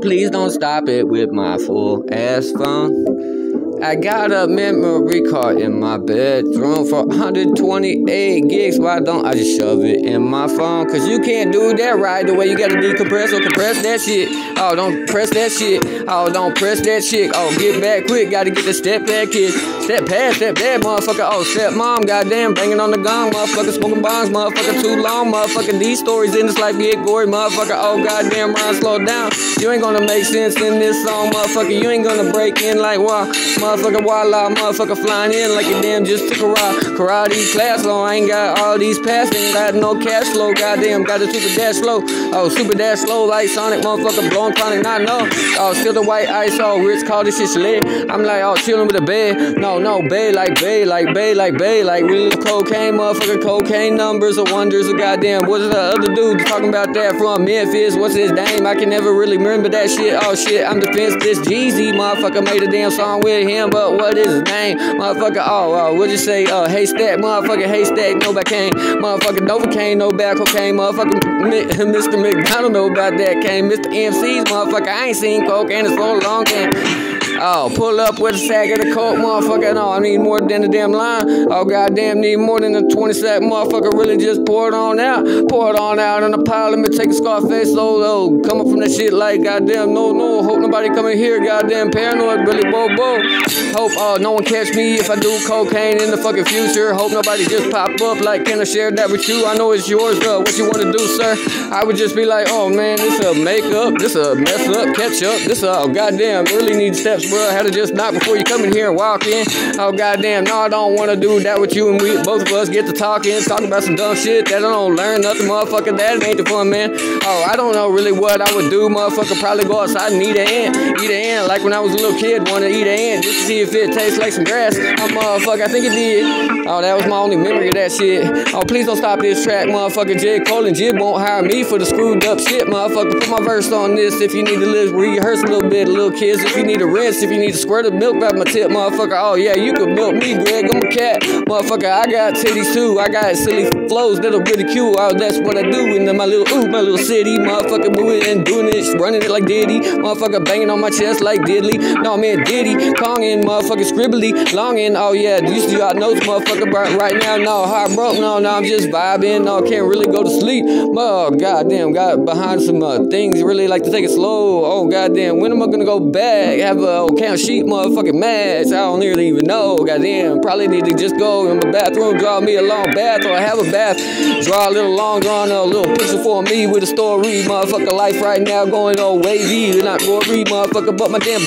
Please don't stop it with my full ass phone. I got a memory card in my bedroom for 128 gigs. Why don't I just shove it in my phone? Cause you can't do that right the way you gotta decompress or compress that shit. Oh, don't press that shit. Oh, don't press that shit. Oh, get back quick. Gotta get the step back kid. Step past, step back, motherfucker. Oh, step mom, goddamn, banging on the gong, motherfucker. Smoking bongs, motherfucker. Too long, motherfucker. These stories in this life get gory, motherfucker. Oh, goddamn, run, slow down. You ain't gonna make sense in this song, motherfucker. You ain't gonna break in like, wow motherfucker wildlife, motherfucker flying in like you damn just took a karate class. So I ain't got all these passes, ain't got no cash flow. Goddamn, got the super dash slow. Oh, super dash slow like Sonic, motherfucker blowing chronic, not know. Oh, still the white ice, oh, Rich call this shit lit. I'm like, oh, chilling with the bed. No, no, bay like bay, like bay, like bay, like real cocaine, motherfucker, cocaine numbers of wonders of goddamn. What's the other dude talking about that from Memphis? What's his name? I can never really remember that shit. Oh shit, I'm defense. This Jeezy, motherfucker, made a damn song with him but what is his name? Motherfucker, oh, uh, what'd you say? Uh, haystack, motherfucker, haystack, no cocaine. Motherfucker, Novocaine, no bad cocaine. Motherfucker, Mr. McDonald know about that cane. Mr. MC's, motherfucker, I ain't seen cocaine in so long. Game. Oh, pull up with a sack of the coke, motherfucker. No, I need more than the damn line. Oh, goddamn, need more than a 20 sack, motherfucker. Really just pour it on out. Pour it on out in a pile. Let me take a Scarface low, low. Coming from that shit like, goddamn, no, no. Hope nobody coming here, goddamn, paranoid, Billy Bobo. Hope uh, no one catch me if I do cocaine in the fucking future. Hope nobody just pop up like, can I share that with you? I know it's yours, though. What you want to do, sir? I would just be like, oh, man, this a makeup. This a mess up, catch up. This a, oh, goddamn, really need steps bro. Had to just knock before you come in here and walk in. Oh, goddamn, no, I don't want to do that with you. And we both of us get to talking, talking about some dumb shit that I don't learn nothing, motherfucker. That ain't the fun, man. Oh, I don't know really what I would do, motherfucker. Probably go outside and eat an ant. Eat an ant like when I was a little kid, to eat an ant just to see if it tastes like some grass. Oh, motherfucker, I think it did. Oh, that was my only memory of that shit. Oh, please don't stop this track, motherfucker. J. Cole and Jib won't hire me for the screwed up shit, motherfucker. Put my verse on this if you need to live, rehearse a little bit, little kids. If you need to rinse, if you need to squirt of milk out my tip, motherfucker. Oh, yeah, you can milk me, Greg. I'm a cat. Motherfucker, I got titties too. I got silly flows that'll ridicule. Oh, that's what I do in my little, ooh, my little city. Motherfucker moving and doing it, running it like Diddy. Motherfucker banging on my chest like Diddley. No, man, Diddy. Konging, motherfucker, scribbly. Longing, oh, yeah, to got notes, motherfucker. But right now, no, heart broke. No, no, I'm just vibing. No, can't really go to sleep. Oh, goddamn, got behind some uh, things. Really like to take it slow. Oh, goddamn, when am I gonna go back? Have a count sheet, motherfucking match. I don't really even know. Goddamn, probably need to just go in the bathroom, draw me a long bath, or have a bath, draw a little long, drawn a little picture for me with a story. Motherfucker, life right now going all wavy. Not gory, motherfucker, but my damn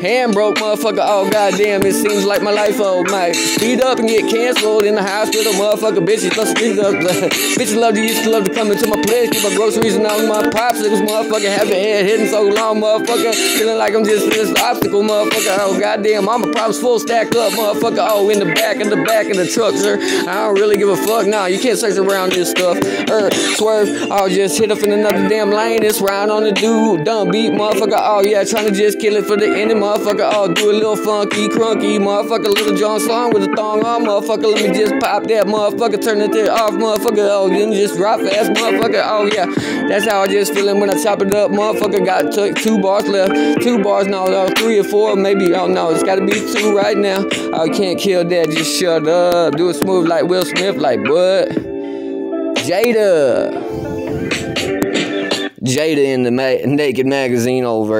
hand broke, motherfucker. Oh, goddamn, it seems like my life, oh, might speed up and get canceled in the hospital, motherfucker. Bitches, love speed up. bitches love to used to love to come into my place, get my groceries and all my popsicles, motherfucker. Have your head hitting so long, motherfucker. Feeling like I'm just this obstacle, motherfucker. Oh, goddamn, mama problems full stack up, motherfucker. Oh, in the back, in the back of the truck, sir. I don't really give a fuck. Nah, you can't search around this stuff. Er, swerve, I'll just hit up in another damn lane. It's round on the dude. Dumb beat, motherfucker. Oh, yeah, trying to just kill it for the end, motherfucker. Oh, do a little funky, crunky, motherfucker. Little John song with a thong on, motherfucker. Let me just pop that, motherfucker. Turn it off, motherfucker. Oh, then just drop fast, motherfucker. Oh, yeah. That's how I just feeling when I chop it up, motherfucker. Got two bars left. Two bars, no, no, three or four, maybe. I don't know. It's gotta be two right now. I can't kill that. Just shut up. Do it smooth like Will Smith. Like what? Jada. Jada in the ma naked magazine over.